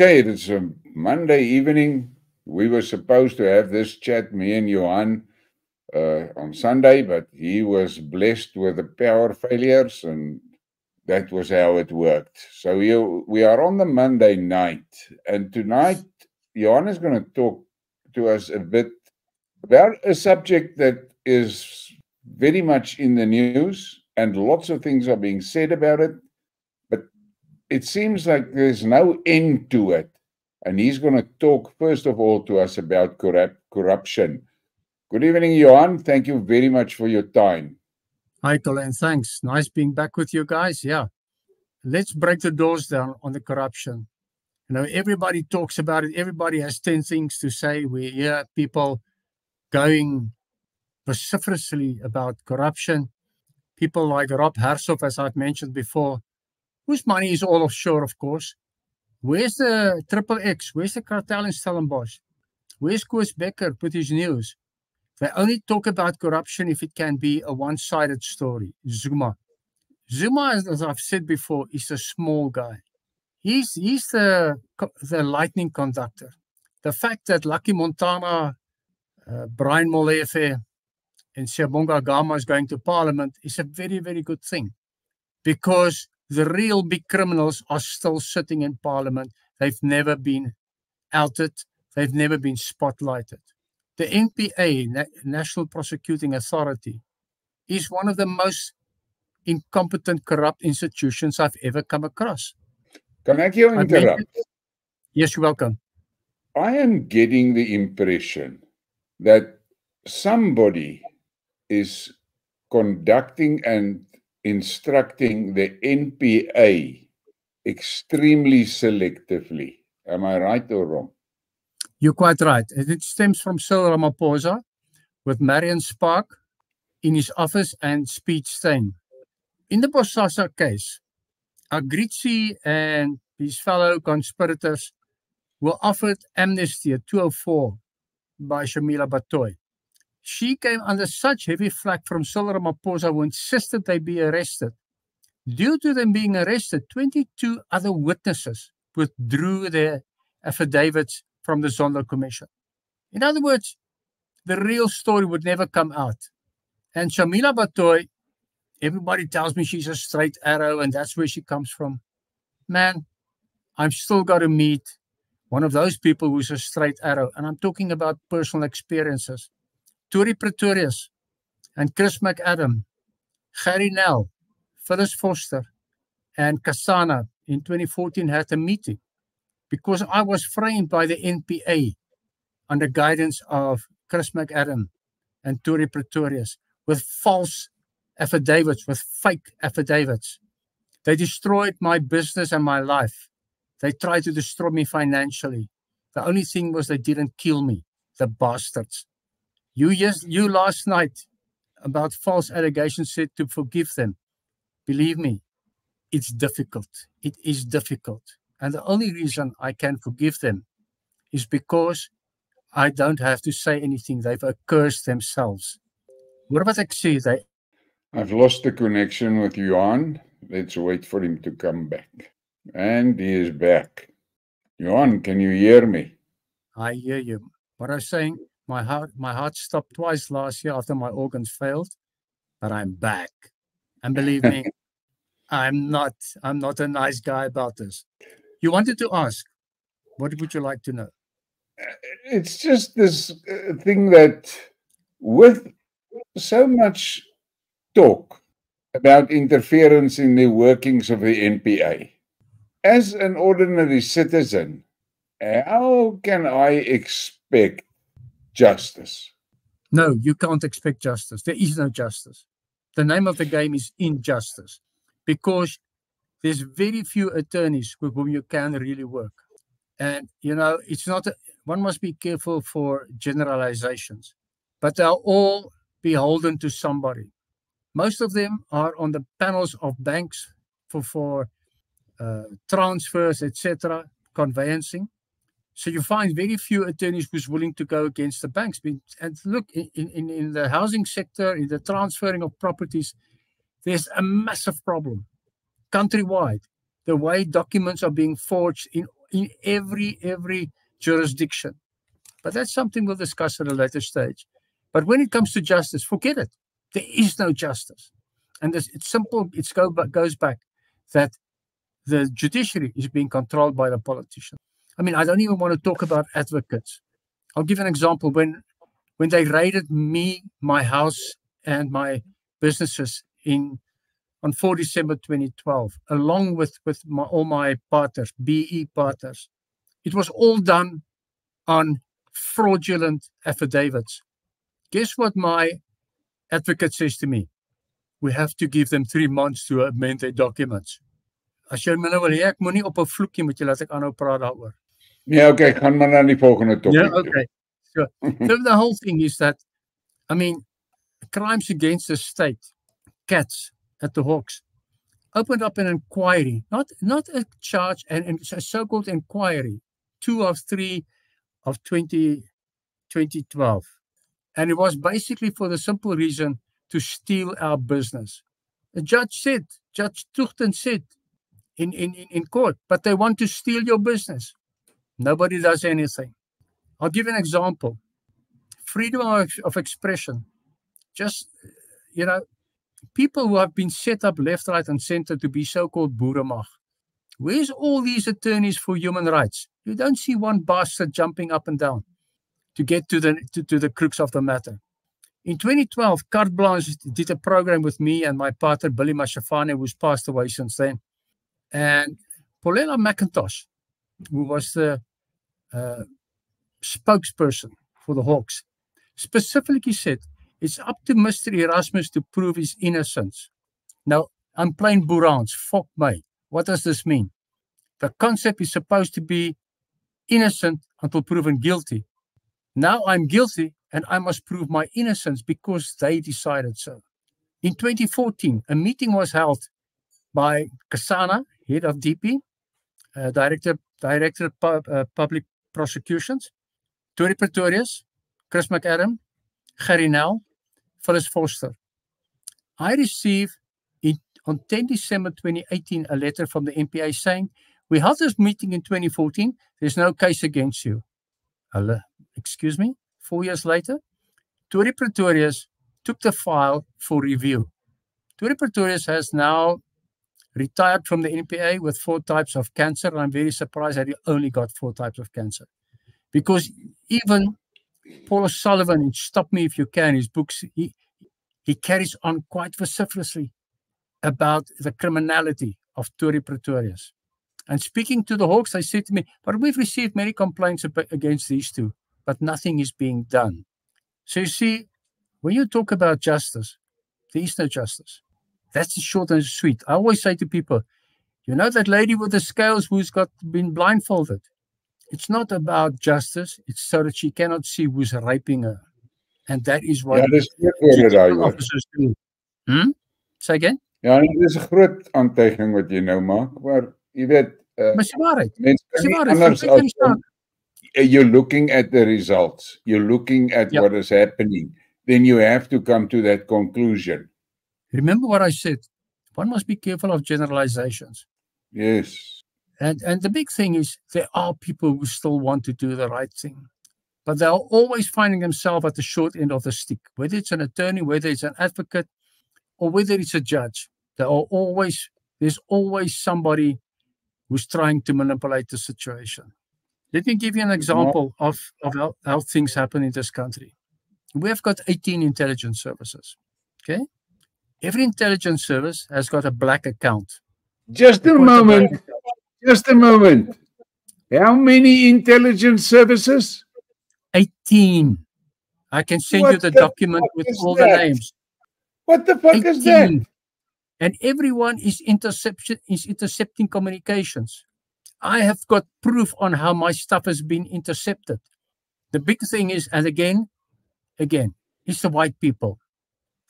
Okay, it's a Monday evening. We were supposed to have this chat, me and Johan, uh, on Sunday, but he was blessed with the power failures, and that was how it worked. So we, we are on the Monday night, and tonight, Johan is going to talk to us a bit about a subject that is very much in the news, and lots of things are being said about it it seems like there's no end to it. And he's going to talk, first of all, to us about corrupt, corruption. Good evening, Johan. Thank you very much for your time. Hi, Colyn. Thanks. Nice being back with you guys. Yeah. Let's break the doors down on the corruption. You know, everybody talks about it. Everybody has 10 things to say. We hear people going vociferously about corruption. People like Rob Hersov, as I've mentioned before, whose money is all offshore, of course. Where's the Triple X? Where's the cartel in Stellenbosch? Where's Koos Becker with his news? They only talk about corruption if it can be a one sided story. Zuma. Zuma, as, I've said before, is a small guy. He's, he's the, the lightning conductor. The fact that Lucky Montana, uh, Brian Molefe, and Siyabonga Gama is going to parliament is a very, very good thing because the real big criminals are still sitting in parliament. They've never been outed, they've never been spotlighted. The NPA, National Prosecuting Authority, is one of the most incompetent, corrupt institutions I've ever come across. Can I you interrupt? Yes, you're welcome. I am getting the impression that somebody is conducting and instructing the NPA extremely selectively. Am I right or wrong? You're quite right. It stems from Cyril Ramaphosa with Marion Spark in his office and speech saying, in the Bosasa case, Agrizzi and his fellow conspirators were offered amnesty at 204 by Shamila Batohi. She came under such heavy flak from Cyril Ramaphosa who insisted they be arrested. Due to them being arrested, 22 other witnesses withdrew their affidavits from the Zondo Commission. In other words, the real story would never come out. And Shamila Batohi, everybody tells me she's a straight arrow and that's where she comes from. Man, I'm still got to meet one of those people who's a straight arrow. And I'm talking about personal experiences. Torie Pretorius and Chris McAdam, Gerrie Nel, Phyllis Foster, and Kasana in 2014 had a meeting because I was framed by the NPA under guidance of Chris McAdam and Torie Pretorius with false affidavits, with fake affidavits. They destroyed my business and my life. They tried to destroy me financially. The only thing was they didn't kill me, the bastards. You just you last night about false allegations said to forgive them. Believe me, it's difficult. It is difficult. And the only reason I can forgive them is because I don't have to say anything. They've accursed themselves. What about sê they I've lost the connection with Johan. Let's wait for him to come back. And he is back. Johan, can you hear me? I hear you. What I was saying, my heart, my heart stopped twice last year after my organs failed, but I'm back. And believe me, I'm not. I'm not a nice guy about this. You wanted to ask, what would you like to know? Uh, it's just this uh, thing that, with so much talk about interference in the workings of the NPA, as an ordinary citizen, how can I expect justice. No, you can't expect justice. There is no justice. The name of the game is injustice because there's very few attorneys with whom you can really work. And, you know, it's not, a, one must be careful for generalizations, but they're all beholden to somebody. Most of them are on the panels of banks for, for uh, transfers, etc., conveyancing. So you find very few attorneys who's willing to go against the banks. And look, in, in, in the housing sector, in the transferring of properties, there's a massive problem countrywide. The way documents are being forged in in every every jurisdiction. But that's something we'll discuss at a later stage. But when it comes to justice, forget it. There is no justice. And this, it's simple, it go, goes back that the judiciary is being controlled by the politicians. I mean, I don't even want to talk about advocates. I'll give an example. When when they raided me, my house, and my businesses in on 4 December 2012, along with, with my, all my partners, BE partners, it was all done on fraudulent affidavits. Guess what my advocate says to me? We have to give them three months to amend their documents. As jy nou wil hê ek moenie op 'n vloekie met jy laat ek aanhou praat daaroor. Nee, okay, gaan maar na die volgende topik. Yeah, okay. So, so the whole thing is that I mean crimes against the state, cats at the Hawks opened up an inquiry, not not a charge and, and a so-called inquiry, two of three of 20, 2012. And it was basically for the simple reason to steal our business. The judge said, Judge Tuchten said in, in, in court, but they want to steal your business. Nobody does anything. I'll give an example. Freedom of, of expression. Just, you know, people who have been set up left, right, and center to be so called Boeremag. Where's all these attorneys for human rights? You don't see one bastard jumping up and down to get to the to, to the crux of the matter. In 2012, Carte Blanche did a program with me and my partner Billy Mashafane, who's passed away since then, and Polela McIntosh, who was the uh, spokesperson for the Hawks, specifically said it's up to Mr. Erasmus to prove his innocence. Now, I'm playing Boerans, fuck me. What does this mean? The concept is supposed to be innocent until proven guilty. Now I'm guilty and I must prove my innocence because they decided so. In 2014, a meeting was held by Kasana, head of DP, uh, Director, Director of Pu uh, Public Prosecutions, Torie Pretorius, Chris McAdam, Gerrie Nel, Phyllis Foster. I received in, on 10 December 2018 a letter from the NPA saying we held this meeting in 2014. There's no case against you. Excuse me? Four years later, Torie Pretorius took the file for review. Torie Pretorius has now retired from the NPA with four types of cancer. And I'm very surprised that he only got four types of cancer. Because even Paul Sullivan in Stop Me If You Can, his books, he, he carries on quite vociferously about the criminality of Torie Pretorius. And speaking to the Hawks, they said to me, but we've received many complaints against these two, but nothing is being done. So you see, when you talk about justice, there is no justice. That's the short and sweet. I always say to people, you know that lady with the scales who's got been blindfolded? It's not about justice. It's so that she cannot see who's raping her. And that is what ja, officers do. Say again? Ja, dit is 'n groot aantuiging wat jy nou maak, maar jy weet Uh, maar waarheid. Anders as you're looking at the results, you're looking at yep. what is happening, then you have to come to that conclusion. Remember what I said. One must be careful of generalizations. Yes. And and the big thing is there are people who still want to do the right thing. But they're always finding themselves at the short end of the stick, whether it's an attorney, whether it's an advocate, or whether it's a judge. There are always there's always somebody who's trying to manipulate the situation. Let me give you an example of, of how, how things happen in this country. We have got 18 intelligence services. Okay. Every intelligence service has got a black account. Just a moment. Just a moment. How many intelligence services? 18. I can send what you the, the document with all that? the names. What the fuck 18. is that? and everyone is interception is intercepting communications. I have got proof on how my stuff has been intercepted. The big thing is, and again, again, it's the white people.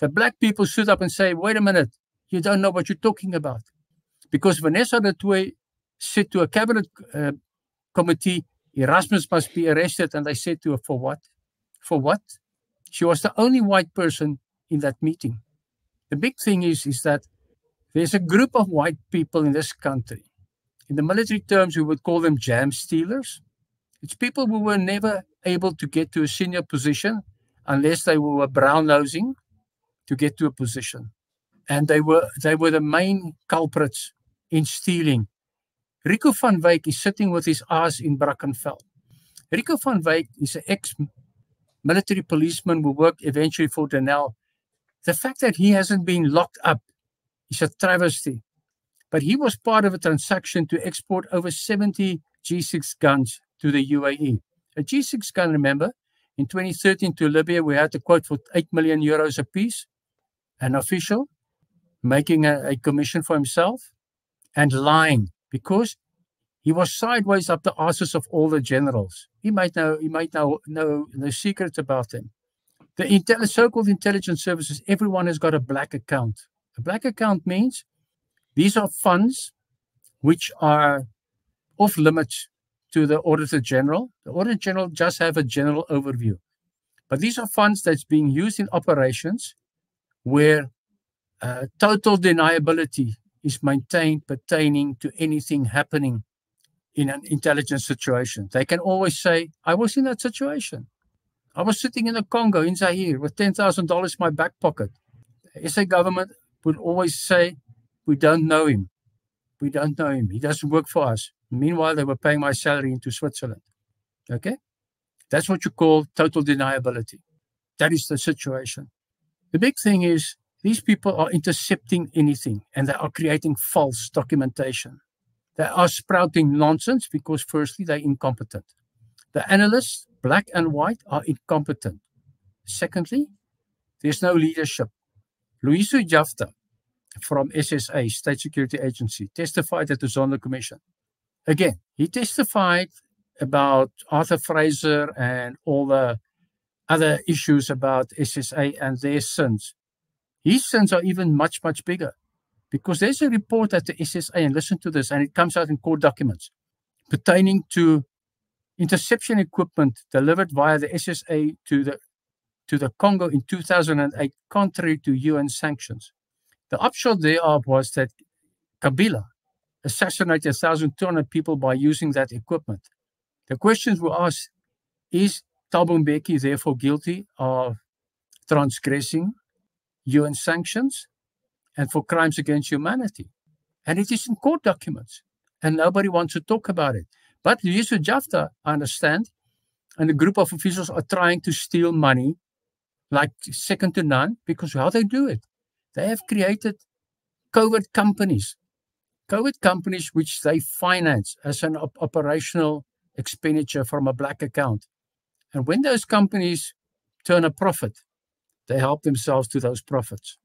The black people stood up and say, wait a minute, you don't know what you're talking about. Because Vanessa Toey said to a cabinet uh, committee, Erasmus must be arrested. And they said to her, for what? For what? She was the only white person in that meeting. The big thing is, is that there's a group of white people in this country In the military terms, we would call them jam stealers. It's people who were never able to get to a senior position unless they were brown nosing to get to a position. And they were they were the main culprits in stealing. Rico van Wyk is sitting with his ass in Brackenfell. Rico van Wyk is an ex military policeman who worked eventually for Denel. The fact that he hasn't been locked up is a travesty. But he was part of a transaction to export over 70 G6 guns to the UAE. A G6 gun, remember, in 2013 to Libya, we had a quote for 8 million euros a piece. An official making a, a commission for himself and lying because he was sideways up the asses of all the generals. He might know he might know the secrets about them. The intel- so-called intelligence services, everyone has got a black account. A black account means these are funds which are off limits to the Auditor General. The Auditor General just have a general overview. But these are funds that's being used in operations where uh, total deniability is maintained pertaining to anything happening in an intelligence situation. They can always say, I was in that situation. I was sitting in the Congo, in Zaire, with $10,000 in my back pocket. The SA government would always say, We don't know him. We don't know him. He doesn't work for us. Meanwhile, they were paying my salary into Switzerland. Okay? That's what you call total deniability. That is the situation. The big thing is these people are intercepting anything and they are creating false documentation. They are sprouting nonsense because, firstly, they're incompetent. The analysts, black and white, are incompetent. Secondly, there's no leadership. Loyiso Jafta from SSA, State Security Agency, testified at the Zondo Commission. Again, he testified about Arthur Fraser and all the other issues about SSA and their sins. His sins are even much, much bigger because there's a report at the SSA, and listen to this, and it comes out in court documents pertaining to interception equipment delivered via the SSA to the to the Congo in 2008, contrary to UN sanctions. The upshot thereof was that Kabila assassinated 1,200 people by using that equipment. The questions were asked is Thabo Mbeki therefore guilty of transgressing UN sanctions and for crimes against humanity? And it is in court documents, and nobody wants to talk about it. But Loyiso Jafta, I understand, and a group of officials are trying to steal money like second to none because how they do it. They have created covert companies, covert companies which they finance as an op- operational expenditure from a black account. And when those companies turn a profit, they help themselves to those profits.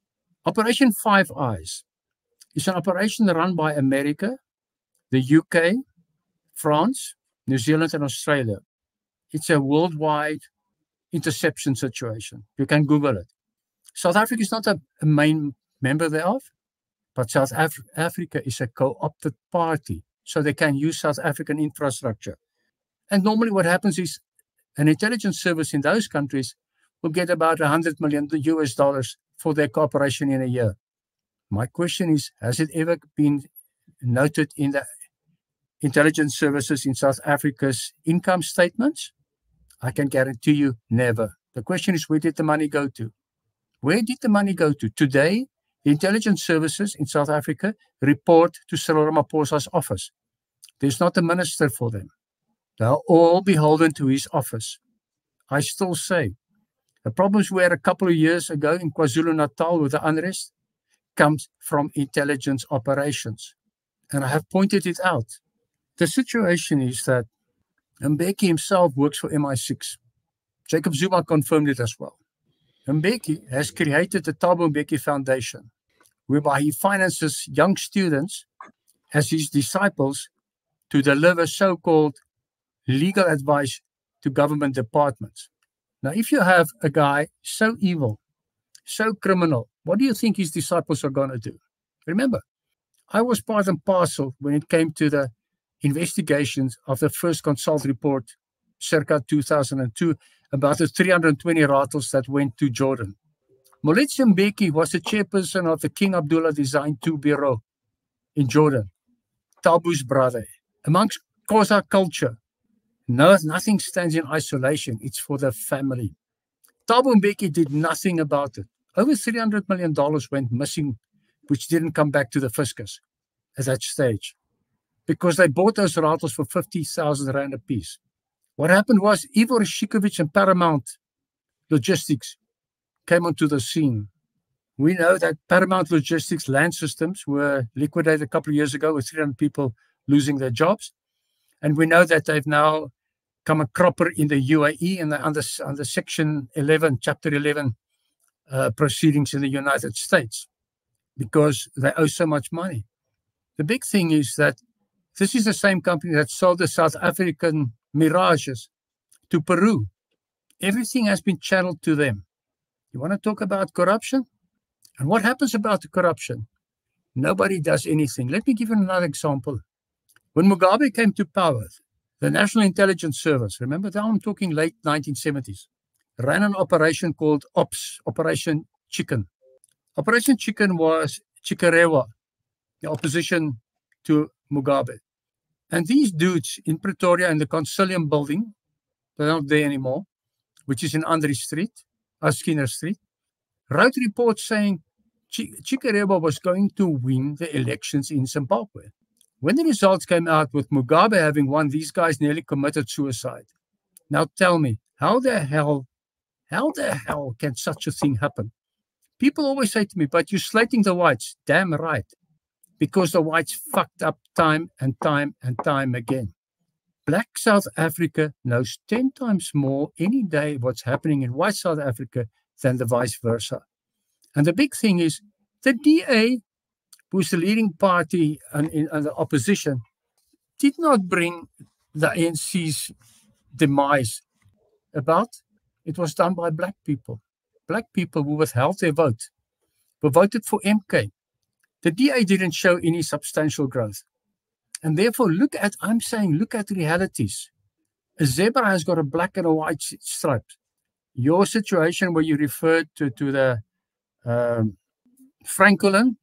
Operation Five Eyes is an operation run by America, the UK, France, New Zealand, and Australia. It's a worldwide interception situation. You can Google it. South Africa is not a, a main member thereof, but South Af- Africa is a co opted party. So they can use South African infrastructure. And normally, what happens is an intelligence service in those countries will get about 100 million US dollars for their cooperation in a year. My question is Has it ever been noted in the intelligence services in South Africa's income statements? I can guarantee you never. The question is Where did the money go to? Where did the money go to? Today, the intelligence services in South Africa report to Cyril Ramaphosa's office. There's not a minister for them. They are all beholden to his office. I still say the problems we had a couple of years ago in KwaZulu Natal with the unrest comes from intelligence operations. And I have pointed it out. The situation is that Mbeki himself works for MI6. Jacob Zuma confirmed it as well. Mbeki has created the Thabo Mbeki Foundation, whereby he finances young students as his disciples to deliver so called legal advice to government departments. Now, if you have a guy so evil, so criminal, what do you think his disciples are going to do? Remember, I was part and parcel when it came to the investigations of the first consult report circa 2002 about the 320 Ratels that went to Jordan. Moletsi Mbeki was the chairperson of the King Abdullah Design 2 Bureau in Jordan. Thabo's brother. Amongst Xhosa culture, no, nothing stands in isolation. It's for the family. Thabo Mbeki did nothing about it. Over $300 million went missing, which didn't come back to the fiscus at that stage because they bought those Ratels for 50,000 Rand a piece. What happened was Ivor Ichikowitz and Paramount Logistics came onto the scene. We know that Paramount Logistics land systems were liquidated a couple of years ago with 300 people losing their jobs. And we know that they've now a cropper in the UAE and under, under Section 11, Chapter 11 uh, proceedings in the United States because they owe so much money. The big thing is that this is the same company that sold the South African Mirages to Peru. Everything has been channeled to them. You want to talk about corruption? And what happens about the corruption? Nobody does anything. Let me give you another example. When Mugabe came to power, the National Intelligence Service, remember now I'm talking late 1970s, ran an operation called OPS, Operation Chicken. Operation Chicken was Chikerewa, the opposition to Mugabe. And these dudes in Pretoria in the Consilium building, they're not there anymore, which is in Andre Street, uh, Skinner Street, wrote reports saying Ch- Chikerewa was going to win the elections in Zimbabwe. When the results came out with Mugabe having won, these guys nearly committed suicide. Now tell me, how the hell, how the hell can such a thing happen? People always say to me, but you're slating the whites. Damn right. Because the whites fucked up time and time and time again. Black South Africa knows 10 times more any day what's happening in white South Africa than the vice versa. And the big thing is the DA who's the leading party and the opposition, did not bring the ANC's demise about. It was done by black people. Black people who withheld their vote, who voted for MK. The DA didn't show any substantial growth. And therefore, look at, I'm saying, look at realities. A zebra has got a black and a white stripe. Your situation where you referred to, to the um, francolin,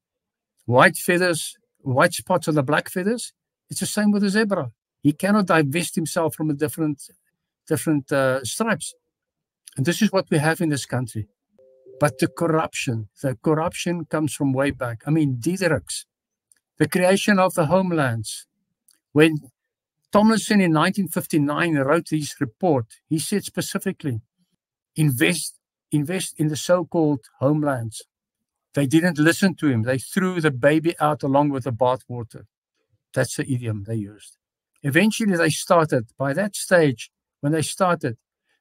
white feathers, white spots on the black feathers. It's the same with the zebra. He cannot divest himself from the different, different uh, stripes. And this is what we have in this country. But the corruption, the corruption comes from way back. I mean, Diedericks, the creation of the homelands. When Tomlinson in 1959 wrote this report, he said specifically, invest, invest in the so-called homelands. They didn't listen to him. They threw the baby out along with the bathwater. That's the idiom they used. Eventually, they started, by that stage, when they started,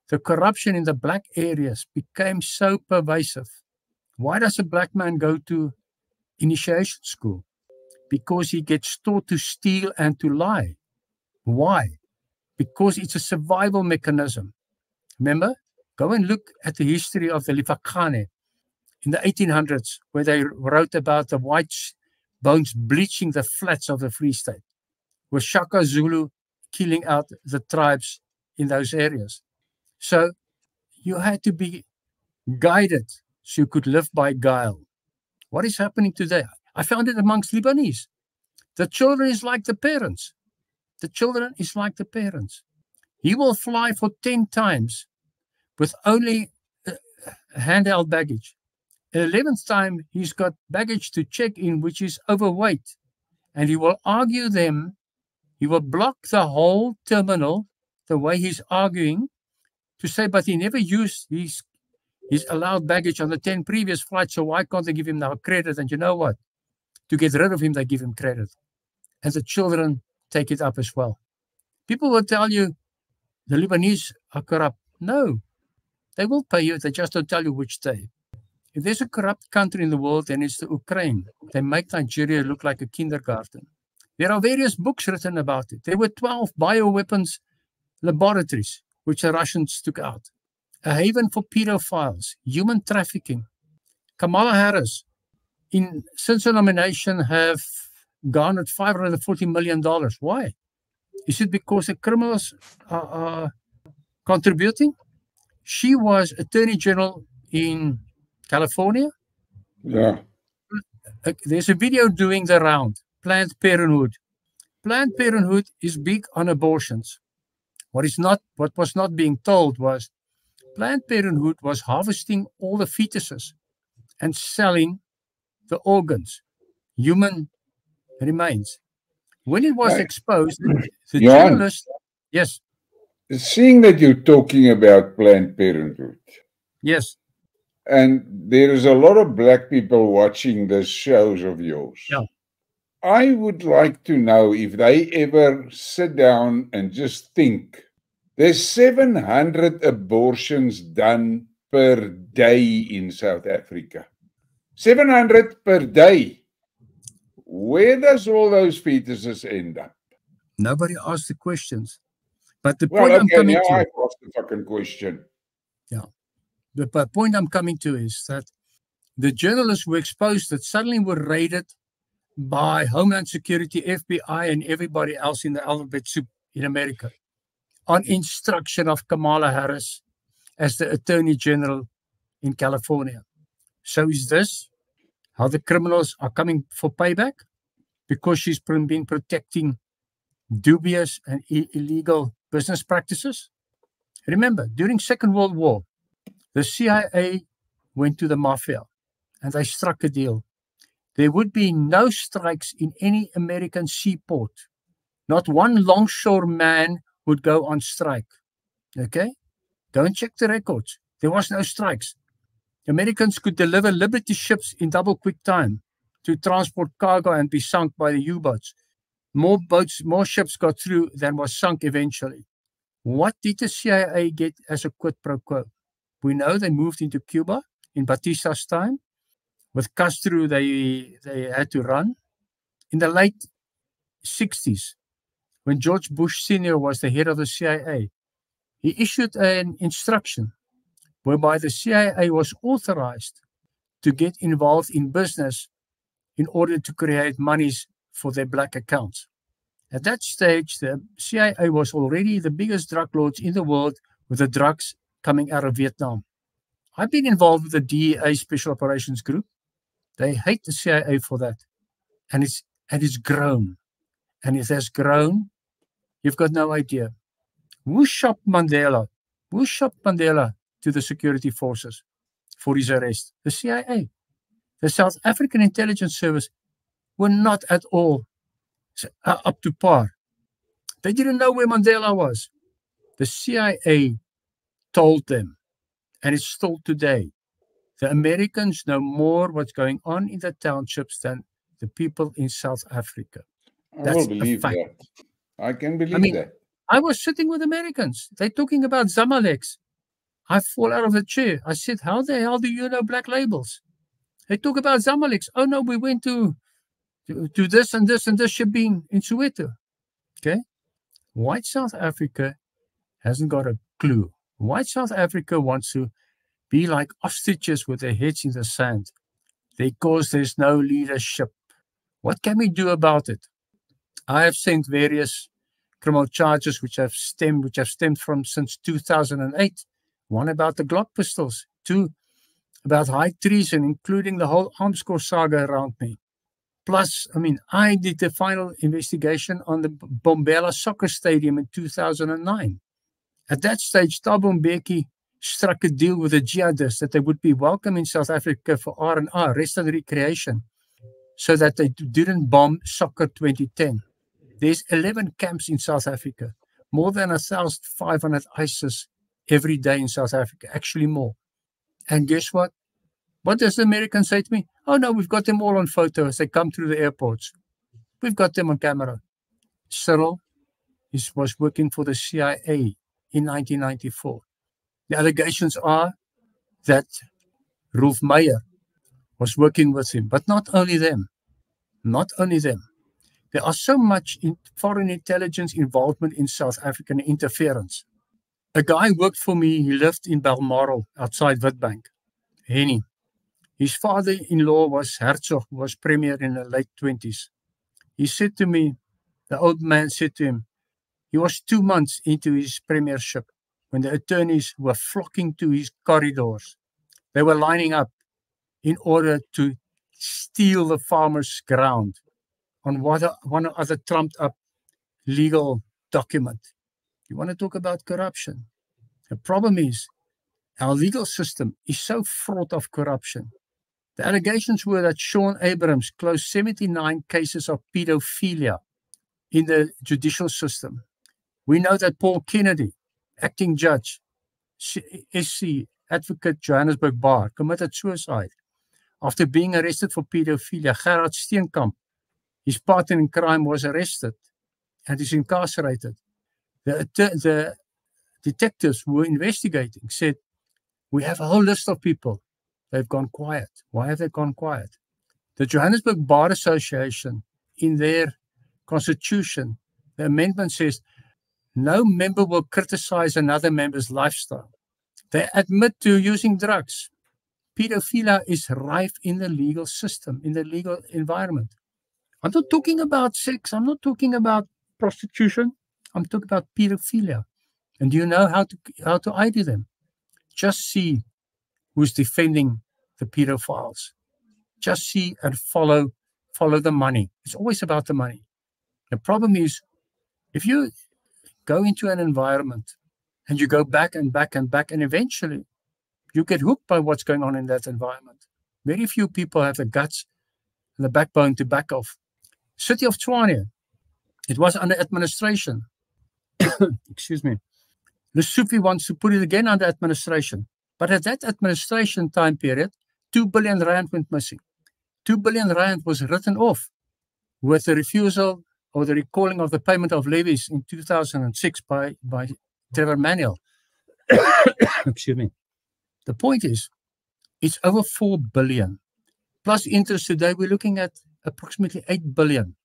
the corruption in the black areas became so pervasive. Why does a black man go to initiation school? Because he gets taught to steal and to lie. Why? Because it's a survival mechanism. Remember, go and look at the history of the Lefagane, in the 1800s where they wrote about the white bones bleaching the flats of the Free State, with Shaka Zulu killing out the tribes in those areas. So you had to be guided so you could live by guile. What is happening today? I found it amongst Lebanese. The children is like the parents. The children is like the parents. He will fly for 10 times with only uh, handheld baggage. 11th time, he's got baggage to check in, which is overweight. And he will argue them. He will block the whole terminal the way he's arguing to say, but he never used his, his allowed baggage on the 10 previous flights. So why can't they give him now credit? And you know what? To get rid of him, they give him credit. And the children take it up as well. People will tell you the Lebanese are corrupt. No, they will pay you. They just don't tell you which day. If there's a corrupt country in the world, then it's the Ukraine. They make Nigeria look like a kindergarten. There are various books written about it. There were 12 bioweapons laboratories which the Russians took out. A haven for pedophiles, human trafficking. Kamala Harris, in since her nomination, have garnered $540 million. Why? Is it because the criminals are, are contributing? She was Attorney General in California. Yeah. Uh, there's a video doing the round. Planned Parenthood. Planned Parenthood is big on abortions. What is not what was not being told was Planned Parenthood was harvesting all the fetuses and selling the organs, human remains. When it was Right. exposed, the journalist, yes, Seeing that you're talking about Planned Parenthood, yes, and there is a lot of black people watching the shows of yours. Yeah. I would like to know if they ever sit down and just think there's 700 abortions done per day in South Africa. 700 per day. Where does all those fetuses end up? nobody asked the questions. But the Well, point I'm coming now to, I've asked the fucking question. The point I'm coming to is that the journalists were exposed that suddenly were raided by Homeland Security, FBI, and everybody else in the alphabet soup in America on instruction of Kamala Harris as the Attorney General in California. So is this how the criminals are coming for payback? Because she's been protecting dubious and illegal business practices? Remember, during Second World War, the CIA went to the mafia and they struck a deal. There would be no strikes in any American seaport. Not one longshore man would go on strike. Okay? Don't check the records. There was no strikes. Americans could deliver Liberty ships in double quick time to transport cargo and be sunk by the U-boats. More boats, more ships got through than was sunk eventually. What did the CIA get as a quid pro quo? We know they moved into Cuba in Batista's time. With Castro, they they had to run. In the late 60s, when George Bush Sr. was the head of the CIA, he issued an instruction whereby the CIA was authorized to get involved in business in order to create monies for their black accounts. At that stage, the CIA was already the biggest drug lords in the world with the drugs coming out of Vietnam. I've been involved with the DEA Special Operations Group. They hate the CIA for that. And it's and it's grown. And it has grown. You've got no idea. Who shopped Mandela? Who shopped Mandela to the security forces for his arrest? The CIA. The South African Intelligence Service were not at all uh, up to par. They didn't know where Mandela was. The CIA told them, and it's still today. The Americans know more what's going on in the townships than the people in South Africa. I That's a believe fact. that. I can believe mean, that. I was sitting with Americans. They're talking about Zamaleks. I fall out of the chair. I said, How the hell do you know black labels? They talk about Zamaleks. Oh no, we went to, to to this and this and this shipping in Soweto. Okay. White South Africa hasn't got a clue. White South Africa wants to be like ostriches with their heads in the sand because there's no leadership. What can we do about it? I have sent various criminal charges which have stemmed which have stemmed from since 2008. One about the Glock pistols, two about high treason, including the whole Armscor saga around me. Plus, I mean, I did the final investigation on the Mbombela soccer stadium in 2009. At that stage, Thabo Mbeki struck a deal with the jihadists that they would be welcome in South Africa for R&R, rest and recreation, so that they didn't bomb soccer 2010. There's 11 camps in South Africa, more than 1,500 ISIS every day in South Africa, actually more. And guess what? What does the American say to me? Oh no, we've got them all on photo as they come through the airports. We've got them on camera. Cyril is, was working for the CIA in 1994. The allegations are that Roelf Meyer was working with him, but not only them, not only them. There are so much in foreign intelligence involvement in South African interference. A guy worked for me, he lived in Balmoral outside Witbank, Henny. His father-in-law was Hertzog, who was premier in the late 20s. He said to me, the old man said to him, he was two months into his premiership when the attorneys were flocking to his corridors. They were lining up in order to steal the farmers' ground on what one other trumped up legal document. You want to talk about corruption. The problem is our legal system is so fraught of corruption. The allegations were that Shaun Abrahams closed 79 cases of pedophilia in the judicial system. We know that Paul Kennedy, acting judge, SC, advocate Johannesburg Bar, committed suicide after being arrested for pedophilia. Gerard Steenkamp, his partner in crime, was arrested and is incarcerated. The, the detectives who were investigating said, We have a whole list of people. They've gone quiet. Why have they gone quiet? The Johannesburg Bar Association, in their constitution, the amendment says no member will criticize another member's lifestyle. They admit to using drugs. Pedophilia is rife in the legal system, in the legal environment. I'm not talking about sex. I'm not talking about prostitution. I'm talking about pedophilia. And do you know how to how to ID them? Just see who's defending the pedophiles. Just see and follow follow the money. It's always about the money. The problem is if you go into an environment and you go back and back and back, and eventually you get hooked by what's going on in that environment. Very few people have the guts and the backbone to back off. City of Tshwane, it was under administration. Excuse me. Lesufi wants to put it again under administration. But at that administration time period, 2 billion rand went missing. 2 billion rand was written off with the refusal or the recalling of the payment of levies in 2006 by, by Trevor Manuel. Excuse me. The point is, it's over 4 billion. Plus interest today, we're looking at approximately 8 billion.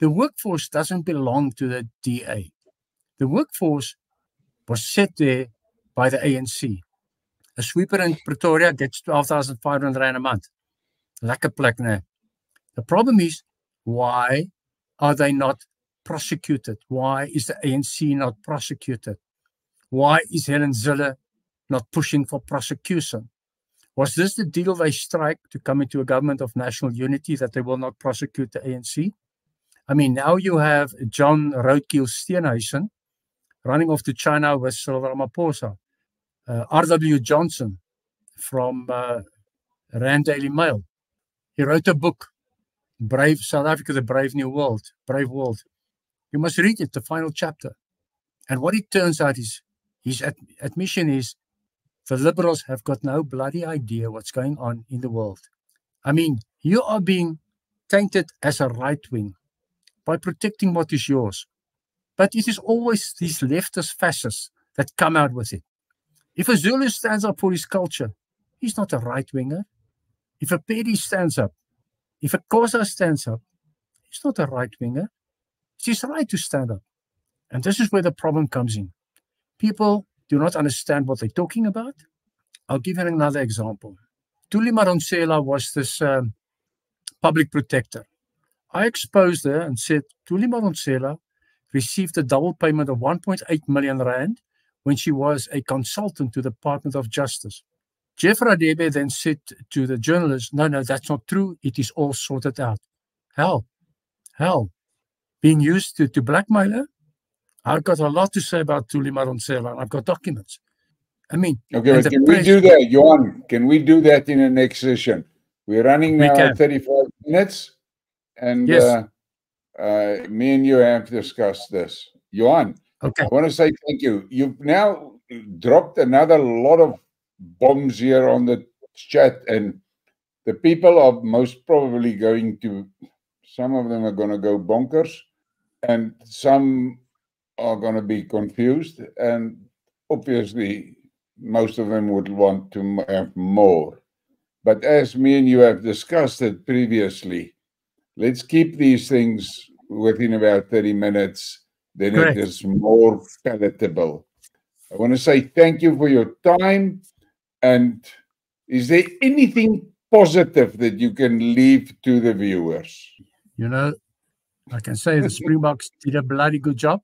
The workforce doesn't belong to the DA. The workforce was set there by the ANC. A sweeper in Pretoria gets 12,500 Rand a month. Lekker plek, nee. The problem is, why are they not prosecuted? Why is the ANC not prosecuted? Why is Helen Zille not pushing for prosecution? Was this the deal they strike to come into a government of national unity that they will not prosecute the ANC? I mean, now you have John Roadkill Steenhuisen running off to China with Cyril Ramaphosa. Uh, R.W. Johnson from uh, Rand Daily Mail. He wrote a book Brave South Africa, the Brave New World, Brave World. You must read it, the final chapter. And what it turns out is his ad- admission is the liberals have got no bloody idea what's going on in the world. I mean, you are being tainted as a right wing by protecting what is yours. But it is always these leftist fascists that come out with it. If a Zulu stands up for his culture, he's not a right winger. If a Pedi stands up, if a Xhosa stands up, he's not a right winger. It's right to stand up. And this is where the problem comes in. People do not understand what they're talking about. I'll give you another example. Thuli Madonsela was this um, public protector. I exposed her and said Thuli Madonsela received a double payment of 1.8 million rand when she was a consultant to the Department of Justice. Jeff Radebe then said to the journalist, no, no, that's not true. It is all sorted out. Hell, hell, being used to, to blackmail her. I've got a lot to say about Thuli Madonsela, and I've got documents. I mean, okay, can we do that, Johan? Can we do that in the next session? We're running now 35 minutes, and yes. uh, uh, me and you have discussed this. Johan, okay. I want to say thank you. You've now dropped another lot of bombs here on the chat, and the people are most probably going to, some of them are going to go bonkers, and some are going to be confused, and obviously, most of them would want to have more. But as me and you have discussed it previously, let's keep these things within about 30 minutes, then Correct. it is more palatable. I want to say thank you for your time. And is there anything positive that you can leave to the viewers? You know, I can say the Springboks did a bloody good job.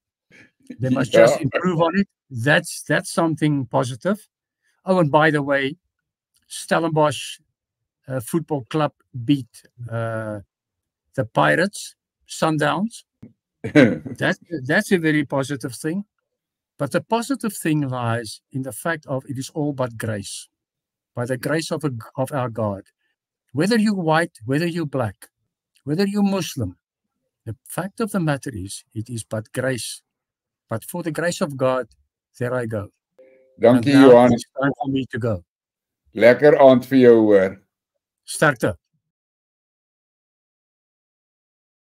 They must yeah. just improve on it. That's that's something positive. Oh, and by the way, Stellenbosch uh, Football Club beat uh, the Pirates, Sundowns. That's that's a very positive thing. But the positive thing lies in the fact of it is all but grace, by the mm-hmm. grace of, a, of our God. Whether you're white, whether you're black, whether you're Muslim, the fact of the matter is it is but grace. But for the grace of God, there I go. Dankie And now Johan. It's time for me to go. Lekker aand vir jou hoor. Sterkte.